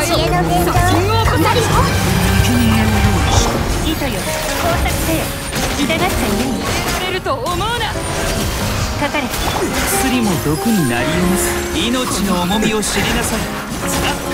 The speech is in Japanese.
れこそ知恵の伝道かなりを糸よ工作せよ痛がっちゃいないやれると思うなかかれ薬も毒になり得ます命の重みを知りなさいさあ